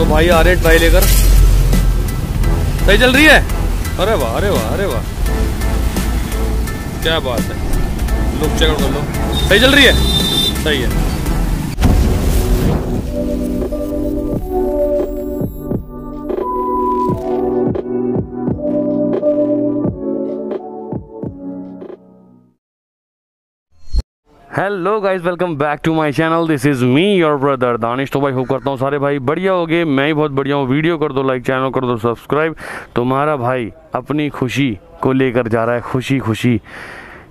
तो भाई आ रहे ट्राई लेकर। सही चल रही है? अरे वाह अरे वाह अरे वाह। क्या बात है। लुक चेक कर लो। सही चल रही है? सही है। Hello guys welcome back to my channel this is me your brother Danish तो भाई होप करता हूँ सारे भाई बढ़िया हो गए मैं ही बहुत बढ़िया हूँ। वीडियो कर दो लाइक चैनल कर दो सब्सक्राइब तुम्हारा भाई, अपनी खुशी को लेकर जा रहा है। खुशी खुशी।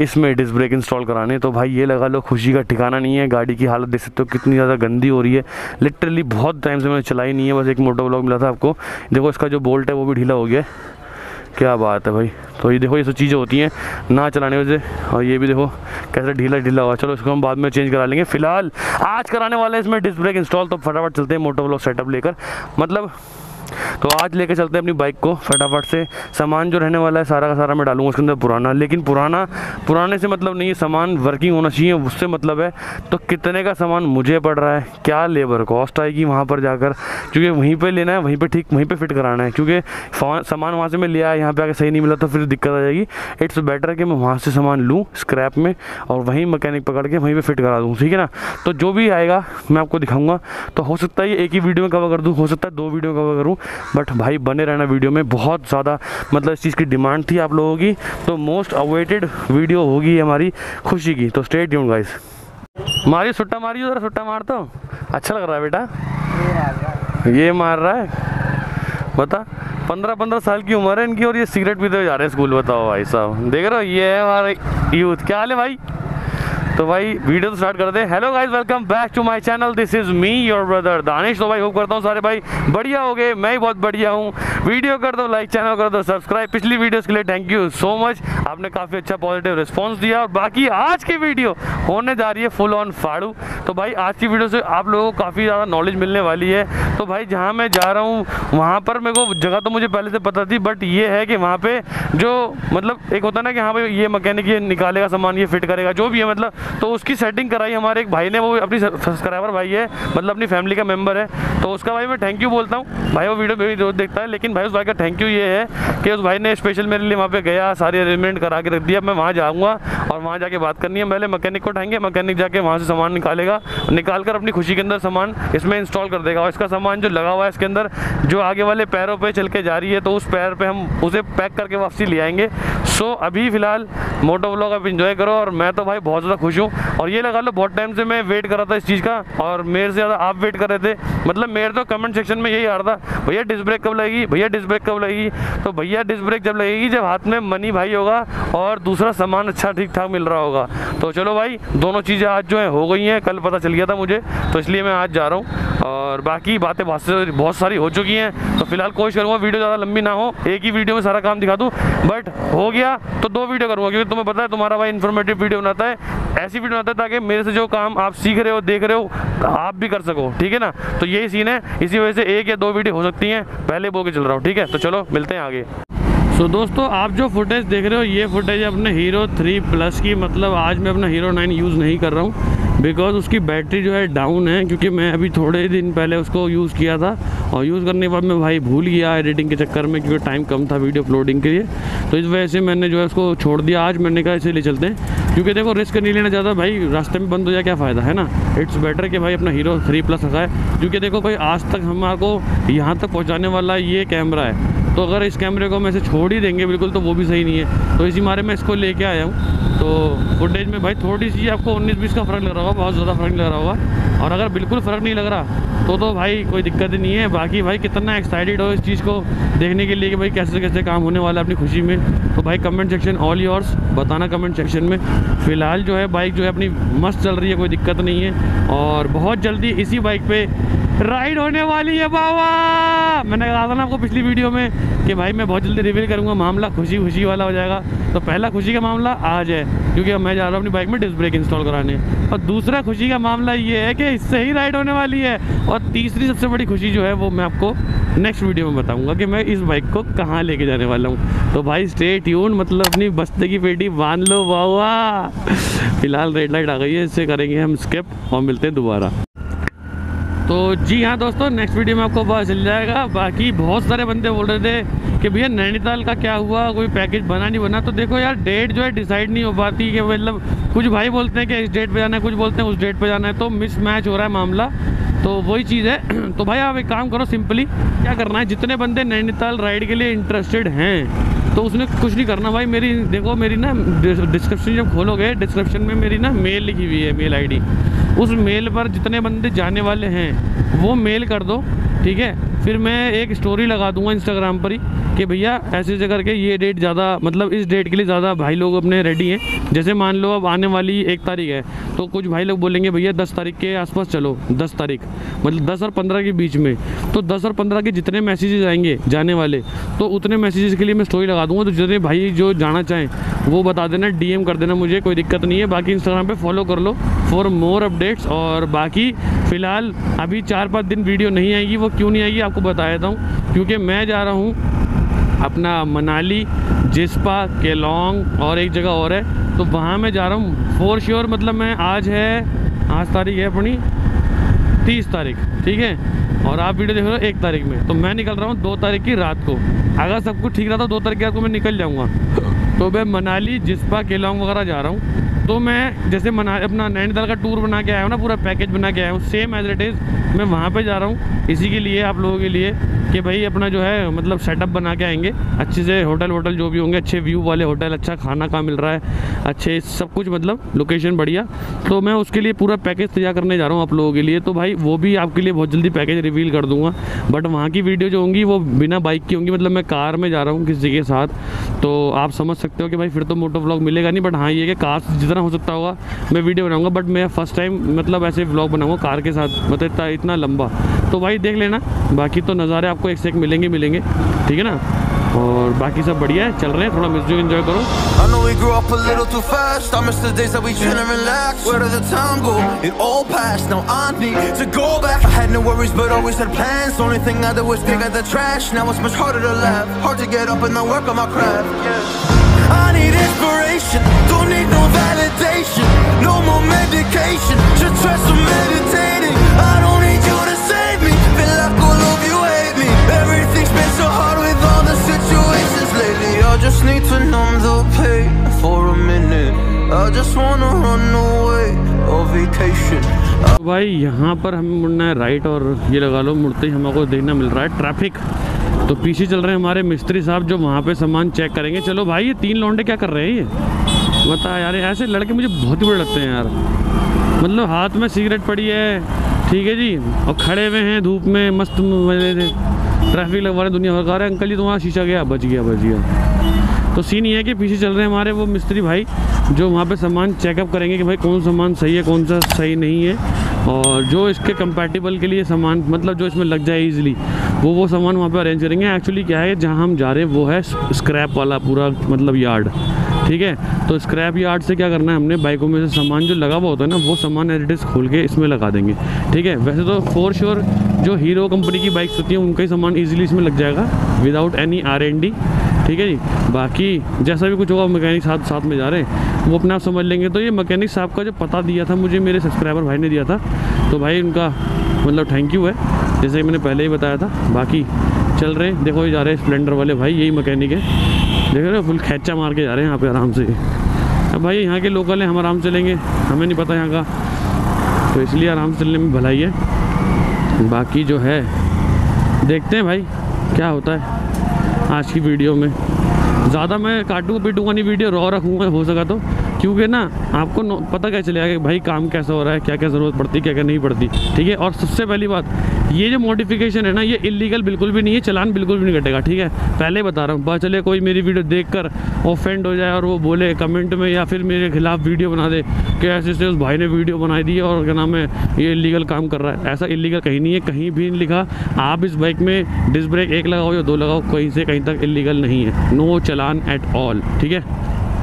इसमें डिस्क ब्रेक इंस्टॉल कराने। तो भाई, ये लगा लो, खुशी का ठिकाना नहीं है। गाड़ी की हालत देख सकते हो, कितनी ज़्यादा गंदी हो रही है। लिटरली बहुत टाइम से मैंने चलाई नहीं है। बस एक मोटो ब्लॉग मिला था आपको। देखो, इसका जो बोल्ट है, वो भी ढीला हो गया क्या बात है भाई। तो ये देखो, ये सब चीज़ें होती हैं, ना चलाने से। और ये भी देखो, कैसे ढीला ढीला हुआ। चलो, इसको हम बाद में चेंज करा लेंगे। फ़िलहाल, आज कराने वाले इसमें डिस्क ब्रेक इंस्टॉल तो फटाफट चलते हैं मोटो ब्लॉक सेटअप लेकर। मतलब तो आज लेके चलते हैं अपनी बाइक को, फटाफट से। सामान जो रहने वाला है, सारा का सारा मैं डालूँगा उसके अंदर पुराना। लेकिन पुराना, पुराने से मतलब नहीं है, सामान वर्किंग होना चाहिए, उससे मतलब है तो कितने का सामान मुझे पड़ रहा है? क्या लेबर कॉस्ट आएगी वहाँ पर जाकर? क्योंकि वहीं पर लेना है, वहीं पर ठीक, वहीं पर फिट कराना है। क्योंकि सामान वहाँ से मैं ले आया, यहाँ पर आके सही नहीं मिला तो फिर दिक्कत आ जाएगी। इट्स बेटर कि मैं वहाँ से सामान लूँ स्क्रैप में, और वहीं मकैनिक पकड़ के वहीं पर फिट करा दूँ, ठीक है ना? तो जो भी आएगा, मैं आपको दिखाऊँगा। तो हो सकता है एक ही वीडियो में कवर कर दूँ, हो सकता है दो वीडियो कवर करूँ। बट भाई बने रहना वीडियो में बहुत ज़्यादा मतलब इस चीज़ की डिमांड थी आप लोगों की तो मोस्ट अवेटेड वीडियो होगी हमारी खुशी की तो स्टेट ट्यून गाइस मारी सुट्टा मारी उधर सुट्टा मार तो अच्छा लग रहा है बेटा? ये मार रहा है। बता, पंद्रह पंद्रह साल की उम्र है इनकी और ये सिगरेट पीते हुए जा रहे हैं स्कूल बताओ भाई साहब। देख रहे हो, ये है हमारे यूथ क्या हाल है भाई? तो भाई, वीडियो तो स्टार्ट करते हैं। Hello guys welcome back to my channel this is me your brother Danish तो भाई होप करता हूँ सारे भाई बढ़िया हो गए मैं बहुत बढ़िया हूँ। वीडियो कर दो लाइक चैनल कर दो सब्सक्राइब पिछली वीडियोस के लिए थैंक यू सो मच आपने काफ़ी अच्छा पॉजिटिव रिस्पॉन्स दिया और बाकी आज की वीडियो होने जा रही है फुल ऑन फाड़ू। तो भाई, आज की वीडियो से आप लोगों को काफ़ी ज़्यादा नॉलेज मिलने वाली है। तो भाई, जहाँ मैं जा रहा हूँ, वहाँ पर मेरे को जगह तो मुझे पहले से पता थी बट ये है कि वहाँ पे जो मतलब एक होता ना कि हाँ भाई ये मकैनिक ये निकालेगा सामान, ये फिट करेगा, जो भी है मतलब तो उसकी सेटिंग कराई हमारे एक भाई ने। वो अपनी सब्सक्राइबर भाई है मतलब अपनी फैमिली का मेंबर है। तो उसका भाई मैं थैंक यू बोलता हूँ। भाई, वो वीडियो देखता है, लेकिन भाई, उस भाई का थैंक यू ये है कि उस भाई ने स्पेशल मेरे लिए वहाँ पे गया, सारी अरेंजमेंट करा के रख दिया। मैं वहाँ जाऊँगा और वहाँ जाके बात करनी है। पहले मैकेनिक को उठाएँगे मैकेनिक जाके वहाँ से सामान निकालेगा। निकाल कर अपनी खुशी के अंदर सामान इसमें इंस्टॉल कर देगा और इसका सामान जो लगा हुआ है इसके अंदर, जो आगे वाले पैरों पर चल के जा रही है तो उस पैर पर हम उसे पैक करके वापसी ले आएँगे। सो अभी फ़िलहाल मोटो ब्लॉग आप इन्जॉय करो और मैं तो भाई बहुत ज़्यादा खुश हूँ। और ये लगा लो, बहुत टाइम से मैं वेट कर रहा था इस चीज़ का और मेरे से ज़्यादा आप वेट कर रहे थे। मतलब मेरे तो कमेंट सेक्शन में यही आ रहा था, भैया डिस्क ब्रेक कब लगेगी? भैया डिस्क ब्रेक कब लगेगी? तो भैया डिस्क ब्रेक जब लगेगी, जब हाथ में मनी भाई होगा और दूसरा सामान अच्छा ठीक ठाक मिल रहा होगा। तो चलो भाई, दोनों चीज़ें आज जो है हो गई हैं। कल पता चल गया था मुझे तो इसलिए मैं आज जा रहा हूँ। और बाकी बातें बहुत सारी हो चुकी हैं। तो फ़िलहाल कोशिश करूँगा वीडियो ज़्यादा लंबी ना हो एक ही वीडियो में सारा काम दिखा दूँ बट हो गया तो दो वीडियो करूँगा क्योंकि तुम्हें पता है तुम्हारा भाई इन्फॉर्मेटिव वीडियो बनाता है ऐसी वीडियो बनाता है ताकि मेरे से जो काम आप सीख रहे हो देख रहे हो आप भी कर सको ठीक है ना? तो यही सीन है इसी वजह से एक या दो वीडियो हो सकती हैं पहले बोल के चल रहा हूँ ठीक है? तो चलो मिलते हैं आगे। सो so, दोस्तों आप जो फुटेज देख रहे हो ये फुटेज अपने हीरो थ्री प्लस की मतलब आज मैं अपना हीरो नाइन यूज़ नहीं कर रहा हूँ। बिकॉज़ उसकी बैटरी जो है डाउन है, क्योंकि मैं अभी थोड़े दिन पहले उसको यूज़ किया था। और यूज़ करने के बाद मैं भाई भूल गया एडिटिंग के चक्कर में, क्योंकि टाइम कम था वीडियो अपलोडिंग के लिए। तो इस वजह से मैंने जो है उसको छोड़ दिया। आज मैंने कहा इसे ले चलते हैं। क्योंकि देखो रिस्क नहीं लेना चाहता भाई। रास्ते में बंद हो जाए क्या फ़ायदा, है ना? इट्स बेटर कि भाई अपना हीरो थ्री प्लस रखा है क्योंकि देखो भाई, आज तक हमारे को यहाँ तक पहुँचाने वाला ये कैमरा है। तो अगर इस कैमरे को मैं ऐसे छोड़ ही देंगे, बिल्कुल तो वो भी सही नहीं है। तो इसी मारे मैं इसको लेके आया हूँ। तो फुटेज में भाई थोड़ी सी आपको उन्नीस बीस का फ़र्क लग रहा होगा, बहुत ज़्यादा फ़र्क लग रहा होगा। और अगर बिल्कुल फ़र्क नहीं लग रहा तो तो भाई कोई दिक्कत ही नहीं है। बाकी भाई कितना एक्साइटेड हो इस चीज़ को देखने के लिए कि भाई कैसे कैसे काम होने वाला है अपनी खुशी में। तो भाई कमेंट सेक्शन ऑल योर्स बताना कमेंट सेक्शन में। फ़िलहाल जो है बाइक जो है अपनी मस्त चल रही है, कोई दिक्कत नहीं है। और बहुत जल्दी इसी बाइक पर राइड होने वाली है, बाबा। मैंने कहा था ना, आपको पिछली वीडियो में कि भाई मैं बहुत जल्दी रिवील करूँगा, मामला खुशी खुशी वाला हो जाएगा। तो पहला खुशी का मामला आज है, क्योंकि अब मैं जा रहा हूँ अपनी बाइक में डिस्क ब्रेक इंस्टॉल कराने। और दूसरा खुशी का मामला ये है कि इससे ही राइड होने वाली है। और तीसरी सबसे बड़ी खुशी जो है, वो मैं आपको नेक्स्ट वीडियो में बताऊँगा कि मैं इस बाइक को कहाँ लेके जाने वाला हूँ। तो भाई स्टे ट्यून मतलब अपनी बस्ते की पेटी बाँध लो वाह फ़िलहाल रेड लाइट आ गई है, इससे करेंगे हम स्किप और मिलते हैं दोबारा। तो जी हाँ दोस्तों नेक्स्ट वीडियो में आपको पता चल जाएगा। बाकी बहुत सारे बंदे बोल रहे थे कि भैया नैनीताल का क्या हुआ, कोई पैकेज बना नहीं बना। तो देखो यार डेट जो है डिसाइड नहीं हो पाती कि मतलब कुछ भाई बोलते हैं कि इस डेट पे जाना है, कुछ बोलते हैं उस डेट पे जाना है तो मिस मैच हो रहा है मामला। तो वही चीज़ है। तो भाई आप एक काम करो सिंपली क्या करना है, जितने बंदे नैनीताल राइड के लिए इंटरेस्टेड हैं तो उसने कुछ नहीं करना भाई, मेरी, देखो मेरी ना डिस्क्रिप्शन जब खोलोगे डिस्क्रिप्शन में मेरी ना मेल लिखी हुई है मेल आईडी उस मेल पर जितने बंदे जाने वाले हैं, वो मेल कर दो, ठीक है? फिर मैं एक स्टोरी लगा दूँगा इंस्टाग्राम पर ही। कि भैया, ऐसे ऐसे करके ये डेट ज़्यादा मतलब इस डेट के लिए ज़्यादा भाई लोग अपने रेडी हैं। जैसे मान लो अब आने वाली एक तारीख है तो कुछ भाई लोग बोलेंगे, भैया, दस तारीख के आसपास चलो, दस तारीख। मतलब दस और पंद्रह के बीच में। तो दस और पंद्रह के जितने मैसेजेस आएँगे जाने वाले तो उतने मैसेजेस के लिए मैं स्टोरी लगा दूँगा। तो जितने भाई जो जाना चाहें, वो बता देना डीएम कर देना मुझे, कोई दिक्कत नहीं है। बाकी इंस्टाग्राम पे फॉलो कर लो फॉर मोर अपडेट्स और बाकी, फ़िलहाल अभी चार पाँच दिन वीडियो नहीं आएगी, वो क्यों नहीं आएगी, आपको बता देता हूँ। क्योंकि मैं जा रहा हूँ अपना मनाली, जिस्पा, केलोंग और एक जगह और है। तो वहाँ मैं जा रहा हूँ। फोर श्योर मतलब मैं आज है, आज तारीख है अपनी तीस तारीख, ठीक है? और आप वीडियो देख रहे हो एक तारीख में। तो मैं निकल रहा हूँ दो तारीख की रात को। अगर सब कुछ ठीक रहा तो दो तारीख की रात को मैं निकल जाऊँगा। तो मैं मनाली, जिस्पा, केलोंग वगैरह जा रहा हूँ। तो मैं जैसे मना, अपना नैनीताल का टूर बना के आया हूँ ना, पूरा पैकेज बना के आया हूँ। सेम एज इट इज़ मैं वहाँ पे जा रहा हूँ। इसी के लिए आप लोगों के लिए कि भाई अपना जो है मतलब सेटअप बना के आएँगे। अच्छे से होटल वोटल जो भी होंगे, अच्छे व्यू वाले होटल अच्छा खाना कहाँ मिल रहा है, अच्छे सब कुछ मतलब लोकेशन बढ़िया। तो मैं उसके लिए पूरा पैकेज तैयार करने जा रहा हूँ आप लोगों के लिए। तो भाई वो भी आपके लिए बहुत जल्दी पैकेज रिवील कर दूँगा। बट वहाँ की वीडियो जो होंगी, वो बिना बाइक की होंगी मतलब मैं कार में जा रहा हूँ किसी के साथ। तो आप समझ सकते हो कि भाई फिर तो मोटो ब्लॉग मिलेगा नहीं। बट हाँ ये कि कार जितना हो सकता होगा, मैं वीडियो बनाऊँगा। बट मैं फ़र्स्ट टाइम मतलब ऐसे ब्लॉग बनाऊँगा कार के साथ। मतलब इतना लंबा तो भाई देख लेना बाकी तो नज़ारे आपको एक से एक मिलेंगे मिलेंगे ठीक है ना और बाकी सब बढ़िया है चल रहे हैं थोड़ा म्यूज़िक एंजॉय करो I know we grew up a little too fast. I miss the days that we chill and relax. Where did the time go? It all passed. Now I need to go back. I had no worries, but always had plans. Only thing I did was pick out the trash. Now it's much harder to laugh. Hard to get up and then work on my craft. I need inspiration. Don't need no validation. No more medication. Just try some meditating. I Everything's been so hard with all the situations lately. I just need to numb the pain for a minute. I just wanna run away on vacation. तो भाई, यहाँ पर हमें मुड़ना है right और ये लगा लो, मुड़ते ही हमको देखना मिल रहा है ट्रैफ़िक तो पीछे चल रहे हैं हमारे मिस्त्री साहब जो वहाँ पे सामान चेक करेंगे चलो भाई, ये तीन लौंडे क्या कर रहे हैं ये बता यार, ऐसे लड़के मुझे बहुत ही बुरे लगते हैं यार मतलब हाथ में सिगरेट पड़ी है, ठीक है जी और खड़े हुए हैं धूप में, मस्त मज़े से ट्रैफ़िक लगवा रहे दुनिया भर का रहे अंकल जी, तुम्हारा शीशा गया, बच गया बच गया। तो सीन ये है कि पीछे चल रहे हैं हमारे वो मिस्त्री भाई, जो वहाँ पे सामान चेकअप करेंगे कि भाई कौन सा सामान सही है, कौन सा सही नहीं है, और जो इसके कंपैटिबल के लिए सामान मतलब जो इसमें लग जाए इजीली वो वो सामान वहाँ पे अरेंज करेंगे। एक्चुअली क्या है, जहाँ हम जा रहे हैं, वो है स्क्रैप वाला पूरा मतलब यार्ड ठीक है? तो स्क्रैप यार्ड से क्या करना है हमने बाइकों में से सामान जो लगा हुआ होता है ना, वो सामान एडिटिस खोल के इसमें लगा देंगे, ठीक है? वैसे तो फोर श्योर जो हीरो कंपनी की बाइक्स होती हैं, उनका ही सामान ईजिली इसमें लग जाएगा without any R and D ठीक है जी? बाकी, जैसा भी कुछ होगा मैकेनिक साथ साथ में जा रहे हैं। वो अपने आप समझ लेंगे। तो ये मैकेनिक साहब का जो पता दिया था, मुझे मेरे सब्सक्राइबर भाई ने दिया था तो भाई उनका मतलब थैंक यू है। जैसे मैंने पहले ही बताया था। बाकी, चल रहे देखो, ये जा रहे हैं स्प्लेंडर वाले भाई, यही मैकेनिक है। देख रहे हो फुल खैचा मार के जा रहे हैं यहाँ पे आराम से। अब भाई, यहाँ के लोकल हैं, हम आराम से चलेंगे। हमें नहीं पता यहाँ का। तो इसलिए आराम से चलने में भलाई है। बाकी जो है, देखते हैं भाई, क्या होता है आज की वीडियो में। ज़्यादा मैं काटूँ पीटूँगा नहीं वीडियो रॉ रखूँगा, हो सका तो। क्योंकि ना, आपको पता क्या चलेगा कि भाई काम कैसा हो रहा है क्या क्या ज़रूरत पड़ती क्या क्या नहीं पड़ती, ठीक है? और सबसे पहली बात ये जो मॉडिफिकेशन है ना, ये इलीगल बिल्कुल भी नहीं है, चलान बिल्कुल भी नहीं कटेगा, ठीक है? पहले बता रहा हूँ, बस चले कोई मेरी वीडियो देख कर ऑफेंड हो जाए और वो बोले कमेंट में या फिर मेरे खिलाफ वीडियो बना दे कि ऐसे ऐसे उस भाई ने वीडियो बनाई दी और क्या नाम है, ये इलीगल काम कर रहा है। ऐसा इलीगल कहीं नहीं है, कहीं भी नहीं लिखा। आप इस बाइक में डिस्क ब्रेक एक लगाओ या दो लगाओ, कहीं से कहीं तक इलीगल नहीं है। नो चलान एट ऑल ठीक है?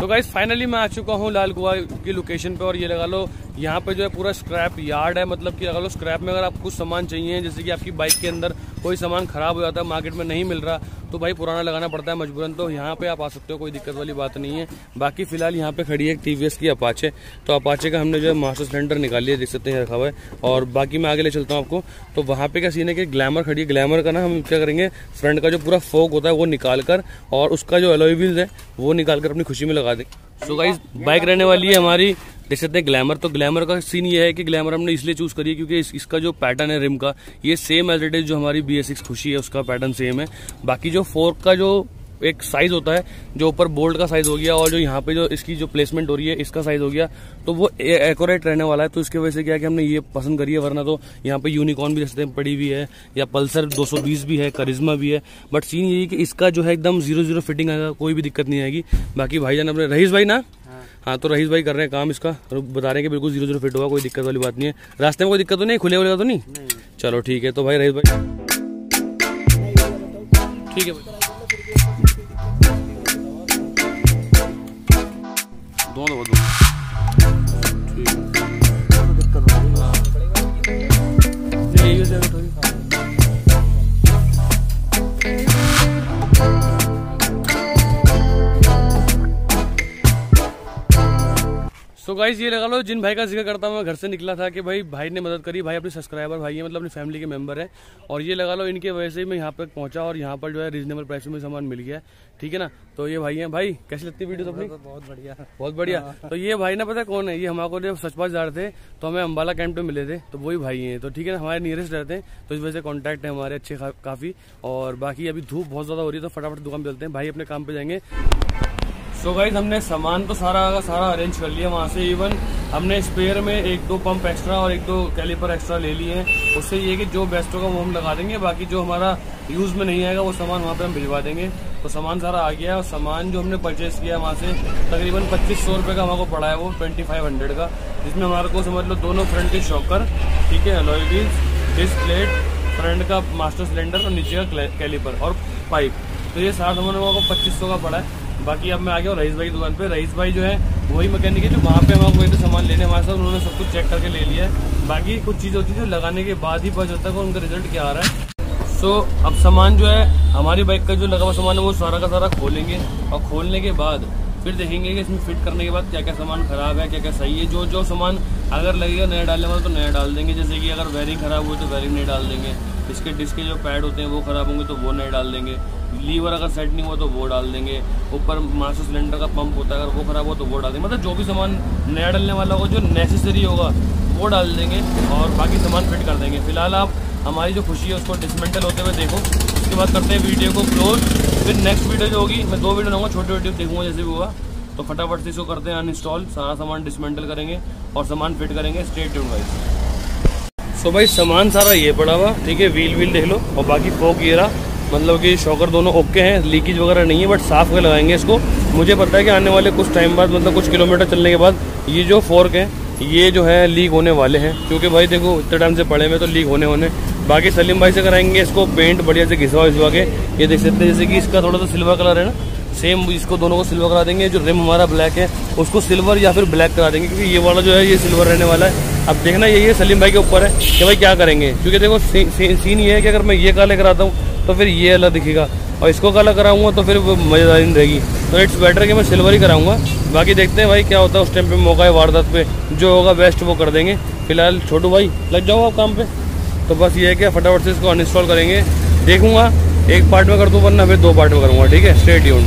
तो गाइज़ फाइनली मैं आ चुका हूँ लाल कुआ की लोकेशन पे और ये लगा लो यहाँ पे जो है पूरा स्क्रैप यार्ड है। मतलब कि अगर स्क्रैप में अगर आप कुछ सामान चाहिए, जैसे कि आपकी बाइक के अंदर कोई सामान खराब हो जाता है मार्केट में नहीं मिल रहा तो भाई पुराना लगाना पड़ता है मजबूरन। तो यहाँ पे आप आ सकते हो, कोई दिक्कत वाली बात नहीं है। बाकी फ़िलहाल यहाँ पे खड़ी है टी वी की अपाचे तो अपाचे का हमने जो है मास्टर सिलेंडर निकाल लिया, देख सकते हैं, रखा हुआ है। और बाकी मैं आगे ले चलता हूँ आपको। तो वहाँ पे क्या सीन है कि ग्लैमर खड़ी है। ग्लैमर का ना हम क्या करेंगे फ्रंट का जो पूरा फोक होता है, वो निकाल कर और उसका जो एलोई है, वो निकाल कर अपनी खुशी में लगा दें। सो गाइज़ बाइक रहने वाली है हमारी। देख सकते हैं ग्लैमर तो ग्लैमर का सीन ये है कि ग्लैमर हमने इसलिए चूज़ करी है क्योंकि इस, इसका जो पैटर्न है रिम का ये सेम एज इट इज़ जो हमारी बी एस खुशी है उसका पैटर्न सेम है। बाकी जो फोर्क का जो एक साइज़ होता है जो ऊपर बोल्ट का साइज़ हो गया और जो यहाँ पे जो इसकी जो प्लेसमेंट हो रही है इसका साइज़ हो गया तो वो एक्यूरेट रहने वाला है। तो इसके वजह से क्या है कि हमने ये पसंद करी है वरना तो यहाँ पे यूनिकॉर्न भी जैसे पड़ी हुई है या पल्सर 220 भी है करिश्मा भी है। बट सीन यही कि इसका जो है एकदम ज़ीरो ज़ीरो फिटिंग आएगा कोई भी दिक्कत नहीं आएगी। बाकी भाई जान अपने रहीस भाई ना? हाँ तो रहीस भाई कर रहे हैं काम इसका। बता रहे हैं कि बिल्कुल ज़ीरो ज़ीरो फिट होगा, कोई दिक्कत वाली बात नहीं है। रास्ते में कोई दिक्कत तो नहीं? खुले वाले तो नहीं? चलो ठीक है तो भाई रहीस भाई। ठीक है भाई। दोनों दबा तो गाइज़ ये लगा लो जिन भाई का ज़िक्र करता हूँ मैं घर से निकला था कि भाई भाई ने मदद करी भाई अपने सब्सक्राइबर भाई है मतलब अपनी फैमिली के मेंबर है। और ये लगा लो इनके वजह से मैं यहाँ पर पहुँचा और यहाँ पर जो है रीजनेबल प्राइस में सामान मिल गया। ठीक है ना? तो ये भाई हैं। भाई कैसी लगती है वीडियो तो अपनी बहुत बढ़िया। बहुत बढ़िया। तो ये भाई ना पता कौन है? ये हमारे जब सचपास जा रहे थे तो हमें अम्बाला कैंप में मिले थे तो वही भाई हैं। तो ठीक है ना हमारे नियरेस्ट रहते हैं तो इस वजह से कॉन्टैक्ट है हमारे अच्छे काफ़ी। और बाकी अभी धूप बहुत ज़्यादा हो रही है तो फटाफट दुकान पे चलते हैं। भाई अपने काम पे जाएँगे। सो गाइज़ हमने सामान तो सारा का सारा अरेंज कर लिया वहाँ से इवन हमने स्पेयर में एक दो पंप एक्स्ट्रा और एक दो कैलिपर एक्स्ट्रा ले लिए हैं। उससे ये कि जो बेस्ट होगा वो हम लगा देंगे, बाकी जो हमारा यूज़ में नहीं आएगा वो सामान वहाँ पे हम भिजवा देंगे। तो सामान सारा आ गया है और सामान जो हमने परचेस किया वहाँ से, तकरीबन पच्चीस सौ रुपये का हमारे पड़ा है वो ट्वेंटी फाइव हंड्रेड का, जिसमें हमारे को समझ लो दोनों फ्रंट के शॉकर ठीक है alloy wheels disc plate front का मास्टर सिलेंडर और नीचे का कैलिपर और पाइप तो ये सारा सामान हमारे को पच्चीस का पड़ा है। बाकी अब मैं आ गया हूँ रईस भाई की दुकान पे। रईस भाई जो है वही मैकेनिक है जो वहाँ पे हम वही तो सामान लेने हमारे साथ उन्होंने सब कुछ चेक करके ले लिया है। बाकी कुछ चीज़ होती है जो लगाने के बाद ही पता चलता है उनका रिज़ल्ट क्या आ रहा है। सो so, अब सामान जो है हमारी बाइक का जो लगा हुआ सामान है वो सारा का सारा खोलेंगे। और खोलने के बाद फिर देखेंगे कि इसमें फिट करने के बाद क्या क्या सामान खराब है क्या क्या सही है। जो जो सामान अगर लगेगा नया डालने वाला तो नया डाल देंगे। जैसे कि अगर वायरिंग खराब हुई तो वायरिंग नहीं डाल देंगे। इसके डिस्क के जो पैड होते हैं वो खराब होंगे तो वो नए डाल देंगे। लीवर अगर सेट नहीं हुआ तो वो डाल देंगे। ऊपर मास्टर सिलेंडर का पंप होता है, अगर वो खराब हो तो वो डाल देंगे। मतलब जो भी सामान नया डालने वाला हो जो नेसेसरी होगा, वो डाल देंगे और बाकी सामान फिट कर देंगे। फ़िलहाल आप हमारी जो खुशी है, उसको डिसमेंटल होते हुए देखो। उसके बाद करते हैं वीडियो को क्लोज फिर नेक्स्ट वीडियो जो होगी, मैं दो वीडियो लाऊँगा छोटे वीडियो देखूँगा जैसे भी हुआ। तो फटाफट से इसको करते हैं अनइंस्टॉल सारा सामान डिसमेंटल करेंगे और सामान फिट करेंगे। स्ट्रेट ट्यून वाइज सो भाई, सामान सारा ये पड़ा हुआ, ठीक है व्हील व्हील देख लो, और बाकी फोक ये रहा। मतलब कि शॉकर दोनों ओके हैं लीकेज वगैरह नहीं है बट साफ़ कर लगाएँगे इसको। मुझे पता है कि आने वाले कुछ टाइम बाद मतलब कुछ किलोमीटर चलने के बाद, ये जो फोर्क है, ये जो है लीक होने वाले हैं। क्योंकि भाई, देखो, इतने टाइम से पड़े हुए तो लीक होने होने। बाकी सलीम भाई से कराएँगे इसको पेंट बढ़िया से घिसवा घिसवा के ये देख सकते हैं, जैसे कि इसका थोड़ा सा सिल्वर कलर है ना सेम इसको दोनों को सिल्वर करा देंगे। जो रिम हमारा ब्लैक है, उसको सिल्वर या फिर ब्लैक करा देंगे, क्योंकि ये वाला जो है, ये सिल्वर रहने वाला है। अब देखना यही है, सलीम भाई के ऊपर है कि भाई क्या करेंगे? क्योंकि देखो सीन ये है कि अगर मैं ये काले कराता हूँ तो फिर ये अलग दिखेगा। और इसको काला कराऊँगा तो फिर मज़ेदारी नहीं रहेगी। तो इट्स बेटर कि मैं सिल्वर ही कराऊँगा। बाकी देखते हैं भाई क्या होता है उस टाइम पे, मौका है वारदात पे। जो होगा बेस्ट वो कर देंगे। फ़िलहाल छोटू भाई, लग जाओ आप काम पे। तो बस ये है कि फटाफट से इसको अनइंस्टॉल करेंगे। देखूँगा, एक पार्ट में कर दूँ, वरना फिर दो पार्ट में करूँगा, ठीक है? स्टेट यून